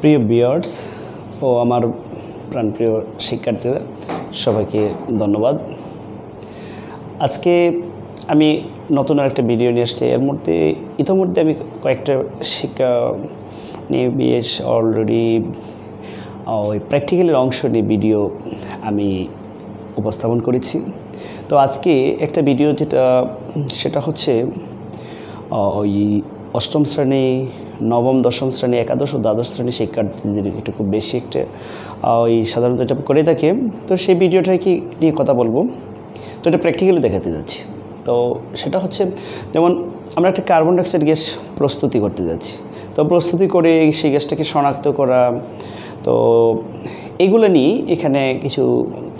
প্রিয় বিয়ার্স ও আমার প্রাণপ্রিয় শিক্ষার্থীরা, সবাইকে ধন্যবাদ। আজকে আমি নতুন একটা ভিডিও নিয়ে এসেছি। এর মধ্যে, ইতিমধ্যে আমি কয়েকটা শিক্ষা নিয়ে বেশ অলরেডি ওই প্র্যাকটিক্যালের অংশ নিয়ে ভিডিও আমি উপস্থাপন করেছি। তো আজকে একটা ভিডিও যেটা, সেটা হচ্ছে ওই অষ্টম শ্রেণি নবম, দশম শ্রেণি, একাদশ ও দ্বাদশ শ্রেণি শিক্ষার্থীদের একটু খুব বেশি একটা ওই সাধারণত এটা করে থাকে। তো সেই ভিডিওটা কি নিয়ে কথা বলব? তো এটা প্র্যাকটিক্যালি দেখাতে যাচ্ছি। তো সেটা হচ্ছে, যেমন আমরা একটা কার্বন ডাইঅক্সাইড গ্যাস প্রস্তুতি করতে যাচ্ছি। তো প্রস্তুতি করে সেই গ্যাসটাকে শনাক্ত করা, তো এগুলো নিয়ে এখানে কিছু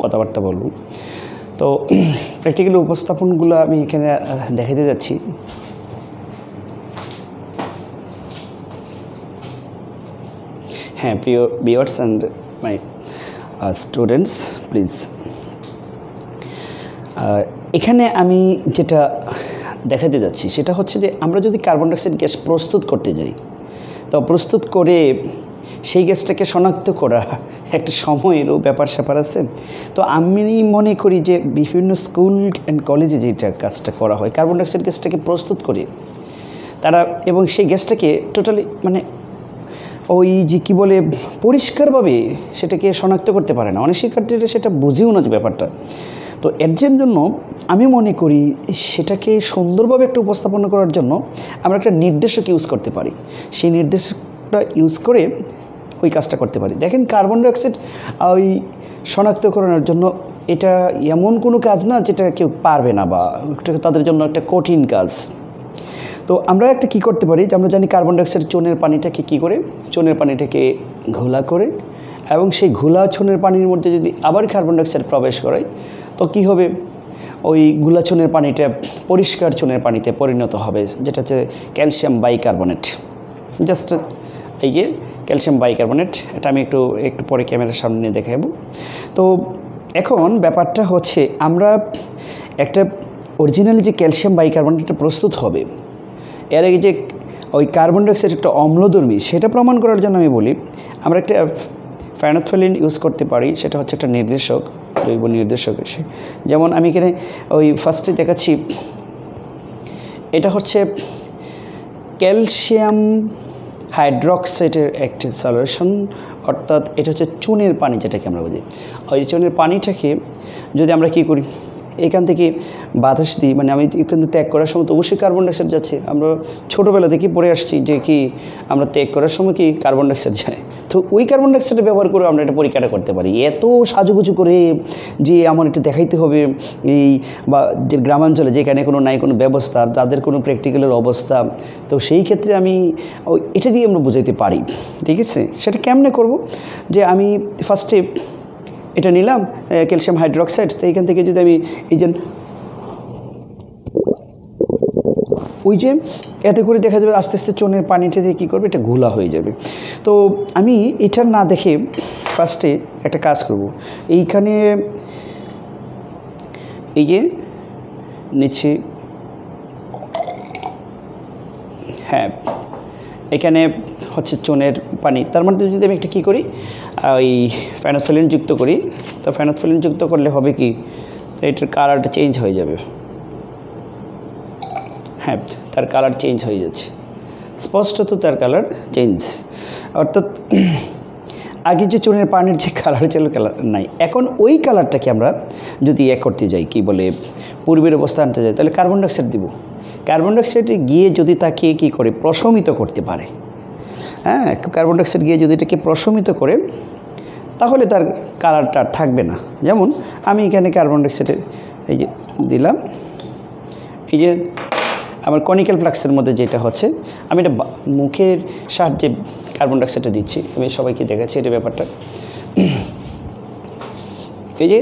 কথাবার্তা বলব। তো প্র্যাকটিক্যালি উপস্থাপনগুলো আমি এখানে দেখাতে যাচ্ছি। হ্যাঁ প্রিয় viewers and my students please এখানে আমি যেটা দেখাতে যাচ্ছি সেটা হচ্ছে যে আমরা যদি কার্বন ডাইঅক্সাইড গ্যাস প্রস্তুত করতে যাই, তো প্রস্তুত করে সেই গ্যাসটাকে শনাক্ত করা একটা সময়েরও ব্যাপার স্যাপার আছে। তো আমি মনে করি যে বিভিন্ন স্কুল অ্যান্ড কলেজে যেটা কাজটা করা হয় কার্বন ডাইঅক্সাইড গ্যাসটাকে প্রস্তুত করে তারা এবং সেই গ্যাসটাকে টোটালি মানে ওই যে কী বলে, পরিষ্কারভাবে সেটাকে শনাক্ত করতে পারে না। অনেক শিক্ষার্থীরা সেটা বুঝেও না যে ব্যাপারটা। তো এর জন্য আমি মনে করি সেটাকে সুন্দরভাবে একটু উপস্থাপন করার জন্য আমরা একটা নির্দেশক ইউজ করতে পারি। সেই নির্দেশকটা ইউজ করে ওই কাজটা করতে পারি। দেখেন কার্বন ডাইঅক্সাইড ওই শনাক্তকরণের জন্য এটা এমন কোনো কাজ না যেটা কেউ পারবে না বা তাদের জন্য একটা কঠিন কাজ। তো আমরা একটা কি করতে পারি যে আমরা জানি কার্বন ডাইঅক্সাইড চুনের পানিটাকে কি করে? চুনের পানিটাকে ঘোলা করে এবং সেই ঘোলা চুনের পানির মধ্যে যদি আবার কার্বন ডাইঅক্সাইড প্রবেশ করাই তো কি হবে? ওই গুলা চুনের পানিটা পরিষ্কার চুনের পানিতে পরিণত হবে, যেটা হচ্ছে ক্যালসিয়াম বাইকার্বনেট জাস্ট এই যে ক্যালসিয়াম বাইকার্বনেট এটা আমি একটু একটু পরে ক্যামেরার সামনে নিয়ে দেখাবো। তো এখন ব্যাপারটা হচ্ছে আমরা একটা অরিজিনালি যে ক্যালসিয়াম বাইকার্বনেটটা প্রস্তুত হবে। এর আগে যে ওই কার্বন ডাইঅক্সাইড একটা অম্লধর্মী, সেটা প্রমাণ করার জন্য আমি বলি, আমরা একটা ফ্যানোথলিন ইউজ করতে পারি, সেটা হচ্ছে একটা নির্দেশক, জৈব নির্দেশক এসে। যেমন আমি এখানে ওই ফার্স্টে দেখাচ্ছি, এটা হচ্ছে ক্যালসিয়াম হাইড্রক্সাইডের একটি সলিউশন, অর্থাৎ এটা হচ্ছে চুনের পানি যেটাকে আমরা বুঝি ওই চুনের পানিটাকে যদি আমরা কী করি এখান থেকে বাতাস দিই মানে আমি কিন্তু ত্যাগ করার সময় তো অবশ্যই কার্বন ডাইঅক্সাইড যাচ্ছে। আমরা ছোটোবেলা থেকে পড়ে আসছি যে কি আমরা ত্যাগ করার সময় কি কার্বন ডাইঅক্সাইড যায়। তো ওই কার্বন ডাইঅক্সাইড ব্যবহার করে আমরা এটা পরীক্ষাটা করতে পারি। এত সাজুগুজু করে যে আমার এটা দেখাইতে হবে এই বা যে গ্রামাঞ্চলে যেখানে কোনো নাই কোনো ব্যবস্থা যাদের কোনো প্র্যাকটিক্যালের অবস্থা। তো সেই ক্ষেত্রে আমি এটা দিয়ে আমরা বুঝাইতে পারি। ঠিক আছে? সেটা কেমনে করব? যে আমি ফার্স্টে এটা নিলাম ক্যালসিয়াম হাইড্রোক্সাইড। তো এখান থেকে যদি আমি এই যে, ওই যে, এতে করে দেখা যাবে আস্তে আস্তে চনের পানিটা দিয়ে কী করবে, এটা ঘোলা হয়ে যাবে। তো আমি এটা না দেখে ফার্স্টে একটা কাজ করব। এইখানে এই যে, নিচে হ্যাঁ এখানে হচ্ছে চুনের পানি। তার মধ্যে যদি আমি একটা কী করি? ওই ফ্যানোথলিন যুক্ত করি। তো ফ্যানোথলিন যুক্ত করলে হবে কি? তো এটার কালারটা চেঞ্জ হয়ে যাবে। হ্যাঁ তার কালার চেঞ্জ হয়ে যাচ্ছে। স্পষ্টত তার কালার চেঞ্জ অর্থাৎ আগে যে চুনের পানির যে কালার ছিল কালার নাই। এখন ওই কালারটাকে আমরা যদি এক করতে যাই, কি বলে, পূর্বের অবস্থা আনতে যাই, তাহলে কার্বন ডাইঅক্সাইড দিব। কার্বন ডাইঅক্সাইডে গিয়ে যদি তাকে কী করে, প্রশমিত করতে পারে। হ্যাঁ কার্বন ডাইঅক্সাইড গিয়ে যদি এটাকে প্রশমিত করে, তাহলে তার কালারটা আর থাকবে না। যেমন আমি এখানে কার্বন ডাইঅক্সাইডে এই যে দিলাম, এই যে আমার কনিক্যাল ফ্লাক্সের মধ্যে যেটা হচ্ছে, আমি এটা মুখের সাহায্যে কার্বন ডাইঅক্সাইডটা দিচ্ছি। আমি সবাইকে দেখাচ্ছি এটা ব্যাপারটা। এই যে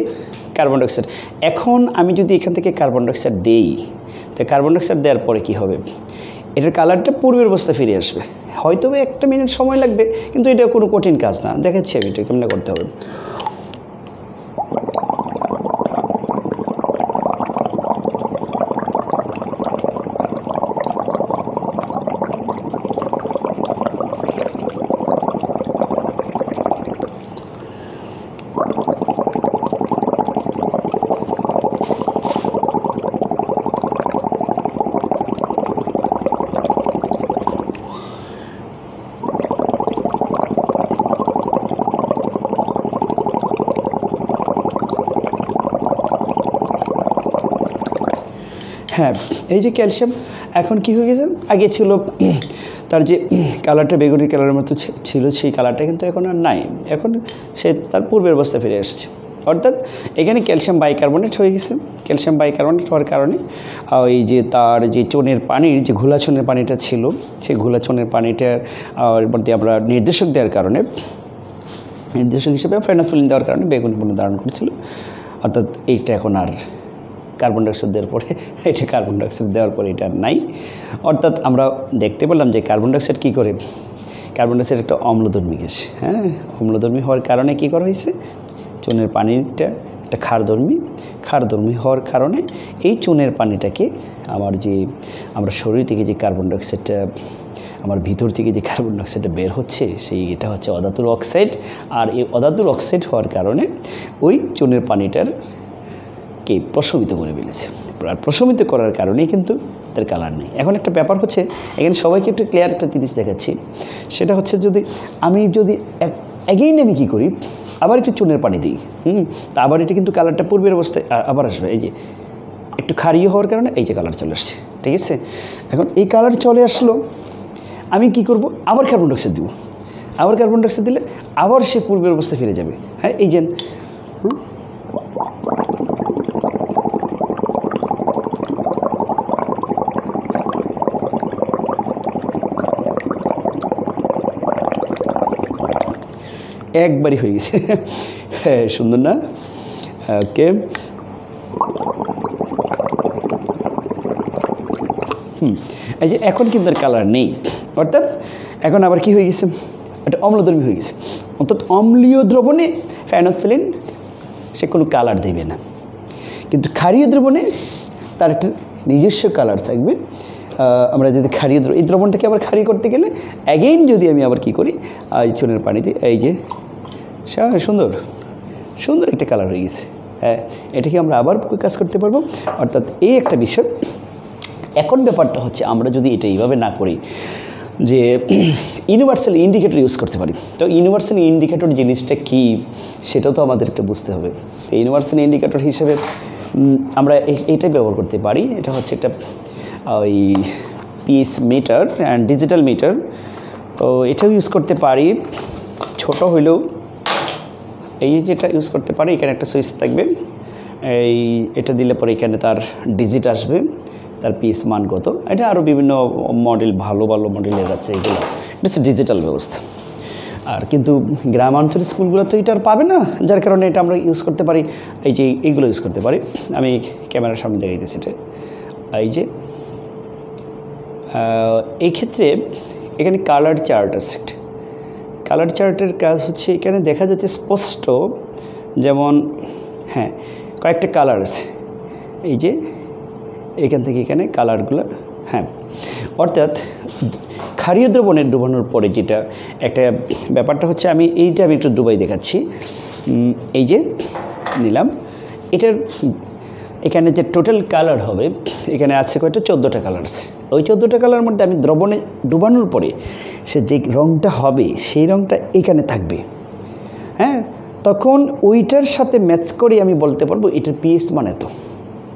কার্বন ডাইঅক্সাইড এখন আমি যদি এখান থেকে কার্বন ডাইঅক্সাইড দিই, তো কার্বন ডাইঅক্সাইড দেওয়ার পরে কী হবে? এটার কালারটা পূর্বের অবস্থা ফিরে আসবে। হয়তো একটা মিনিট সময় লাগবে, কিন্তু এটা কোনো কঠিন কাজ না। দেখাচ্ছি আমি এটা কেমনে করতে হবে। হ্যাঁ এই যে ক্যালসিয়াম, এখন কি হয়ে গেছে? আগে ছিল তার যে কালারটা, বেগুনি কালারের মতো ছিল সেই কালারটা কিন্তু এখন আর নাই। এখন সে তার পূর্বের অবস্থা ফিরে আসছে অর্থাৎ এখানে ক্যালসিয়াম বাইকার্বনেট হয়ে গেছে। ক্যালসিয়াম বাইকার্বনেট হওয়ার কারণে এই যে তার যে চনের পানির, যে ঘোলা ঘোলাচনের পানিটা ছিল, সেই ঘোলা ঘোলাচনের পানিটার মধ্যে আমরা নির্দেশক দেওয়ার কারণে, নির্দেশক হিসেবে ফেনাফিলিন দেওয়ার কারণে বেগুনি বর্ণ ধারণ করেছিল। অর্থাৎ এইটা এখন আর কার্বন ডাইঅক্সাইড দেওয়ার পরে, এটা কার্বন ডাইঅক্সাইড দেওয়ার পরে এটা নাই। অর্থাৎ আমরা দেখতে পেলাম যে কার্বন ডাইঅক্সাইড কী করে? কার্বন ডাইঅক্সাইড একটা অম্লধর্মী গ্যাস হ্যাঁ? অম্লধর্মী হওয়ার কারণে কী করা হয়েছে? চুনের পানিটা একটা ক্ষারধর্মী ক্ষারধর্মী হওয়ার কারণে এই চুনের পানিটাকে আমার যে, আমরা শরীর থেকে যে কার্বন ডাইঅক্সাইডটা আমার ভিতর থেকে যে কার্বন ডাইঅক্সাইডটা বের হচ্ছে, সেই এটা হচ্ছে অধাতুর অক্সাইড আর এই অধাতুর অক্সাইড হওয়ার কারণে ওই চুনের পানিটার কে প্রশমিত করে ফেলেছে। আর প্রশমিত করার কারণেই কিন্তু তার কালার নেই। এখন একটা ব্যাপার হচ্ছে, এখানে সবাইকে একটু ক্লিয়ার একটা জিনিস দেখাচ্ছি। সেটা হচ্ছে যদি আমি যদি অ্যাগেইন আমি কী করি, আবার একটু চুনের পানি দিই, হুম? আবার এটা কিন্তু কালারটা পূর্বের অবস্থায় আবার আসবে। এই যে, একটু ক্ষারীয় হওয়ার কারণে এই যে কালার চলে আসছে, ঠিক আছে? এখন এই কালার চলে আসলো, আমি কি করব? আবার কার্বন ডাইঅক্সাইড দেবো। আবার কার্বন ডাইঅক্সাইড দিলে আবার সে পূর্বের অবস্থায় ফিরে যাবে। হ্যাঁ এই যে একবারই হয়ে গেছে। হ্যাঁ সুন্দর না? ওকে। হুম, এই যে এখন কিন্তু আর কালার নেই। অর্থাৎ এখন আবার কি হয়ে গেছে? এটা অম্লদ্রবী হয়ে গেছে। অর্থাৎ অম্লীয় দ্রবণে ফ্যানোথিলিন সে কোনো কালার দেবে না। কিন্তু ক্ষারীয় দ্রবণে তার একটা নিজস্ব কালার থাকবে। আমরা যদি ক্ষারীয় এই দ্রবণটাকে আবার ক্ষারীয় করতে গেলে অ্যাগেইন যদি আমি আবার কি করি এই চুনের পানিতে, এই যে সুন্দর সুন্দর একটা কালার হয়ে গেছে। হ্যাঁ এটাকে আমরা আবার কাজ করতে পারব? অর্থাৎ এই একটা বিষয়, এখন ব্যাপারটা হচ্ছে আমরা যদি এটা এইভাবে না করি, যে ইউনিভার্সাল ইন্ডিকেটর ইউজ করতে পারি, তো ইউনিভার্সাল ইন্ডিকেটর জিনিসটা কী সেটাও তো আমাদের একটা বুঝতে হবে। ইউনিভার্সাল ইন্ডিকেটর হিসেবে আমরা এ- এইটাই ব্যবহার করতে পারি, এটা হচ্ছে একটা ওই piece meter and digital meter তো এটাও ইউজ করতে পারি। ছোট হইলেও এই যেটা ইউজ করতে পারি, এখানে একটা সুইচ থাকবে। এই এটা দিলে পরে এখানে তার ডিজিট আসবে, তার পিস মান কত। এটা আরও বিভিন্ন মডেল ভালো ভালো মডেলের আছে এগুলো। এটা হচ্ছে ডিজিটাল ব্যবস্থা। আর কিন্তু গ্রামাঞ্চলের স্কুলগুলো তো এটা আর পাবে না, যার কারণে এটা আমরা ইউজ করতে পারি। এই যে এইগুলো ইউজ করতে পারি। আমি ক্যামেরার সামনে দেখাইতেছি এটা। এই যে এই ক্ষেত্রে এখানে কালার চার্ট আছে কালার চার্টের কাজ হচ্ছে এখানে দেখা যাচ্ছে স্পষ্ট যেমন হ্যাঁ কয়েকটা কালার আছে। এই যে, এখান থেকে এখানে কালারগুলো হ্যাঁ। অর্থাৎ ক্ষারীয় দ্রবণের ডুবানোর পরে যেটা একটা ব্যাপারটা হচ্ছে আমি এইটা আমি একটু ডুবাই দেখাচ্ছি। এই যে, নিলাম। এটার এখানে যে টোটাল কালার হবে এখানে আছে কয়টা? চোদ্দোটা কালার আছে। ওই চোদ্দোটা কালার মধ্যে আমি দ্রবণে ডুবানোর পরে সে যে রঙটা হবে সেই রঙটা এখানে থাকবে। হ্যাঁ? তখন ওইটার সাথে ম্যাচ করে আমি বলতে পারব এটার পিস মানে তো।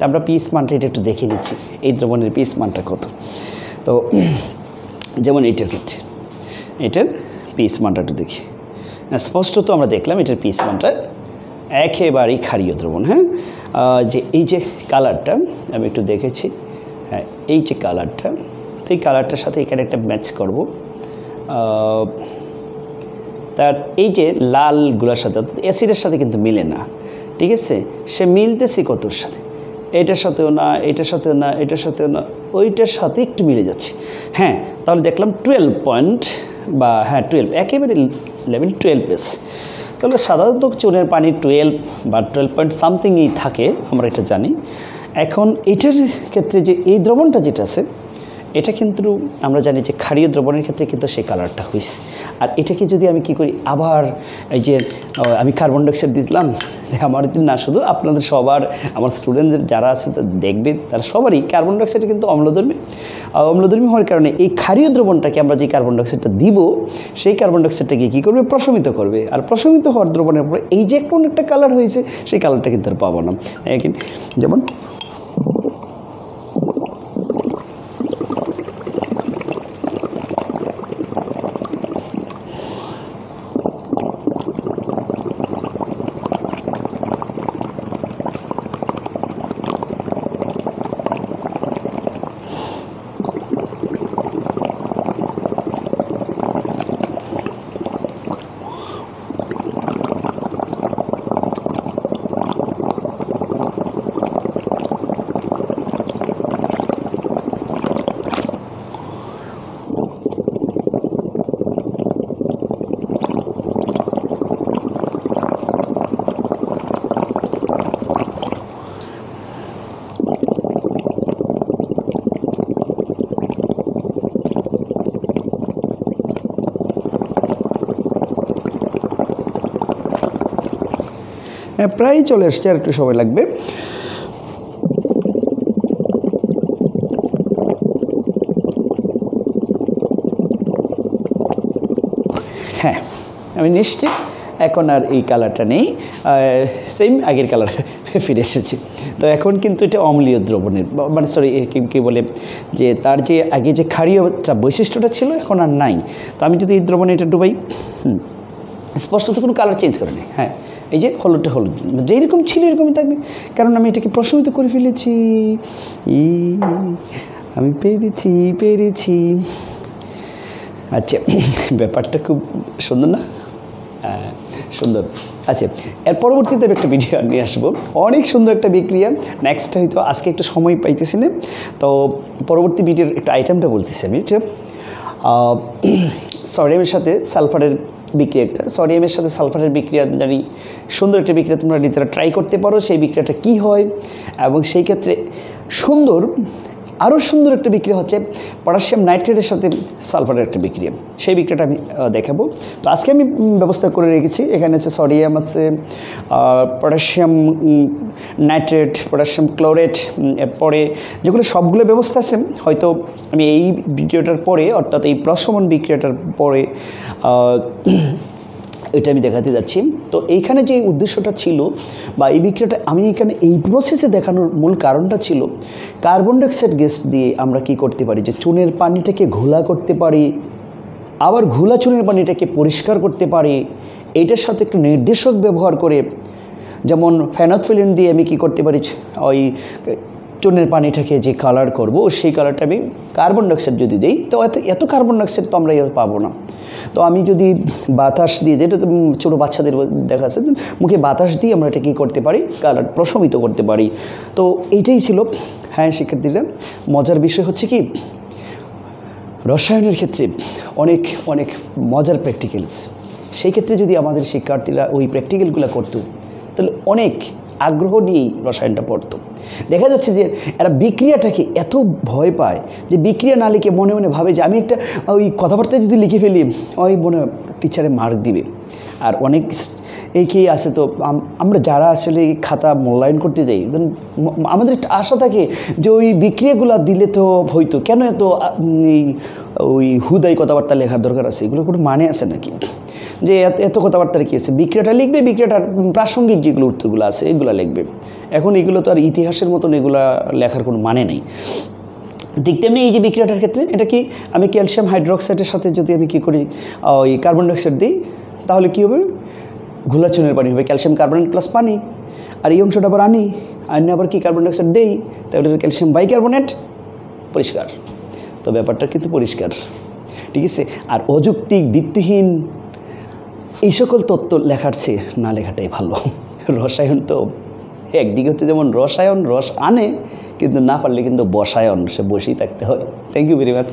আমরা পিস মানটা এটা একটু দেখে নিচ্ছি এই দ্রবণের পিস মানটা কত। তো যেমন এইটার ক্ষেত্রে এটার পিস মানটা একটু দেখি। হ্যাঁ, স্পষ্টত আমরা দেখলাম এটার পিস মানটা একেবারেই ক্ষারীয় দ্রবণ হ্যাঁ? যে এই যে কালারটা আমি একটু দেখেছি হ্যাঁ এই যে কালারটা, তো এই কালারটার সাথে এখানে একটা ম্যাচ করব। তার এই যে লালগুলোর সাথে, অর্থাৎ অ্যাসিডের সাথে কিন্তু মিলে না, ঠিক আছে? সে মিলতেছে কতর সাথে? এটার সাথেও না, এটার সাথেও না, এটার সাথেও না, ওইটার সাথে একটু মিলে যাচ্ছে। হ্যাঁ তাহলে দেখলাম টুয়েলভ পয়েন্ট বা হ্যাঁ টুয়েলভ একেবারে লেভেল টুয়েলভ এস। তাহলে সাধারণত চুনের পানি টুয়েলভ বা টুয়েলভ পয়েন্ট সামথিংই থাকে, আমরা এটা জানি। এখন এটার ক্ষেত্রে যে এই দ্রবণটা যেটা আছে এটা কিন্তু আমরা জানি যে ক্ষারীয় দ্রবণের ক্ষেত্রে কিন্তু সেই কালারটা হয়েছে আর এটাকে যদি আমি কি করি, আবার এই যে আমি কার্বন ডাইঅক্সাইড দিলাম আমার না, শুধু আপনাদের সবার, আমার স্টুডেন্টদের যারা আছে দেখবে, তারা সবারই কার্বন ডাইঅক্সাইড কিন্তু অম্লধর্মী। আর অম্লধর্মী হওয়ার কারণে এই ক্ষারীয় দ্রবণটাকে আমরা যে কার্বন ডাইঅক্সাইডটা দিব, সেই কার্বন ডাইঅক্সাইডটাকে কী করবে? প্রশমিত করবে। আর প্রশমিত হওয়ার দ্রবণের পরে এই যে কোন একটা কালার হয়েছে সেই কালারটা কিন্তু আর পাবো না। যেমন হ্যাঁ প্রায় চলে এসছে, আর একটু সময় লাগবে। হ্যাঁ আমি নিশ্চিত এখন আর এই কালারটা নেই। সেম আগের কালার ফিরে এসেছি। তো এখন কিন্তু এটা অম্লীয় দ্রবণের মানে সরি কি বলে, যে তার যে আগে যে ক্ষারীয়টা বৈশিষ্ট্যটা ছিল, এখন আর নাই। তো আমি যদি এই দ্রবণে এটা ডুবাই, হুম। স্পষ্টত কোনো কালার চেঞ্জ করে নেই। হ্যাঁ এই যে হলুদটা হলুদ যেরকম ছিল এরকমই থাকবে। কারণ আমি এটাকে প্রশমিত করে ফেলেছি। ই, আমি পেরেছি পেরেছি। আচ্ছা ব্যাপারটা খুব সুন্দর না? হ্যাঁ সুন্দর। আচ্ছা এর পরবর্তীতে একটা ভিডিও নিয়ে আসব। অনেক সুন্দর একটা বিক্রিয়া। নেক্সট হয়তো আজকে একটু সময় পাইতেছি না। তো পরবর্তী ভিডিওর একটা আইটেমটা বলতেছি আমি। এটা সরিয়ামের সাথে সালফারের বিক্রিয়া সোডিয়ামের সাথে সালফারের বিক্রিয়া জানি, সুন্দর একটা বিক্রিয়া তোমরা নিজেরা ট্রাই করতে পারো। সেই বিক্রিয়াটা কী হয়? এবং সেই ক্ষেত্রে সুন্দর আরও সুন্দর একটা বিক্রিয়া হচ্ছে পটাশিয়াম নাইট্রেটের সাথে সালফারের একটা বিক্রিয়া সেই বিক্রিয়াটা আমি দেখাবো। তো আজকে আমি ব্যবস্থা করে রেখেছি। এখানে আছে সডিয়াম আছে পটাশিয়াম নাইট্রেট, পটাশিয়াম ক্লোরেট এরপরে যেগুলো সবগুলো ব্যবস্থা আছে, হয়তো আমি এই ভিডিওটার পরে, অর্থাৎ এই প্রশমন বিক্রিয়াটার পরে এটা আমি দেখাতে যাচ্ছি। তো এইখানে যে উদ্দেশ্যটা ছিল বা এই বিক্রিয়াটা আমি এখানে এই প্রসেসে দেখানোর মূল কারণটা ছিল কার্বন ডাইঅক্সাইড গ্যাস দিয়ে আমরা কি করতে পারি? যে চুনের পানিটাকে ঘোলা করতে পারি, আবার ঘোলা চুনের পানিটাকে পরিষ্কার করতে পারি এইটার সাথে একটু নির্দেশক ব্যবহার করে, যেমন ফ্যানোথিলিন দিয়ে আমি কি করতে পারি? ওই চুনের পানিটাকে যে কালার করব, সেই কালারটা আমি কার্বন ডাইঅক্সাইড যদি দিই, তো এত এত কার্বন ডাইঅক্সাইড তো আমরা এর পাবো না। তো আমি যদি বাতাস দিয়ে, যেটা তো ছোটো বাচ্চাদের দেখা যাচ্ছে, মুখে বাতাস দিয়ে আমরা এটা কী করতে পারি? কালার প্রশমিত করতে পারি। তো এইটাই ছিল হ্যাঁ শিক্ষার্থীরা, মজার বিষয় হচ্ছে কি, রসায়নের ক্ষেত্রে অনেক অনেক মজার প্র্যাকটিক্যালস সেই ক্ষেত্রে যদি আমাদের শিক্ষার্থীরা ওই প্র্যাকটিক্যালগুলো করতো, তাহলে অনেক আগ্রহ নিয়েই রসায়নটা পড়তো। দেখা যাচ্ছে যে এরা বিক্রিয়াটাকে এত ভয় পায় যে বিক্রিয়া না লিখে মনে মনে ভাবে যে আমি একটা ওই কথাবার্তা যদি লিখে ফেলি, ওই মনে টিচারে মার্ক দিবে। আর অনেক কি আছে তো আমরা যারা আসলে খাতা মূল্যায়ন করতে যাই আমাদের একটা আশা থাকে যে ওই বিক্রিয়াগুলো দিলে তো হইতো কেন এত ওই হুদাই কথাবার্তা লেখার দরকার আছে? এগুলো কোনো মানে আছে নাকি? যে এত এত কথাবার্তার কী আছে। বিক্রিয়াটা লিখবে, বিক্রিয়াটার প্রাসঙ্গিক যেগুলো উত্তরগুলো আছে, এগুলো লিখবে। এখন এগুলো তো আর ইতিহাসের মতন এগুলা লেখার কোনো মানে নেই। ঠিক তেমনি এই যে বিক্রিয়াটার ক্ষেত্রে, এটা কি আমি ক্যালসিয়াম হাইড্রোক্সাইডের সাথে যদি আমি কি করি ওই কার্বন ডাইঅক্সাইড দিই, তাহলে কী হবে? ঘোলা চুনের পানি হবে, ক্যালসিয়াম কার্বনেট প্লাস পানি। আর এই অংশটা আবার আনি আনি আবার কি কার্বন ডাইঅক্সাইড দেই? তাহলে ক্যালসিয়াম বাইকার্বনেট। পরিষ্কার। তো ব্যাপারটা কিন্তু পরিষ্কার। ঠিক আছে? আর অযৌক্তিক, ভিত্তিহীন, এই সকল তত্ত্ব লেখার চেয়ে না লেখাটাই ভালো। রসায়ন তো একদিকে হচ্ছে যেমন রসায়ন, রস আনে কিন্তু না পারলে কিন্তু বসায়ন সে বসেই থাকতে হয়। Thank you very much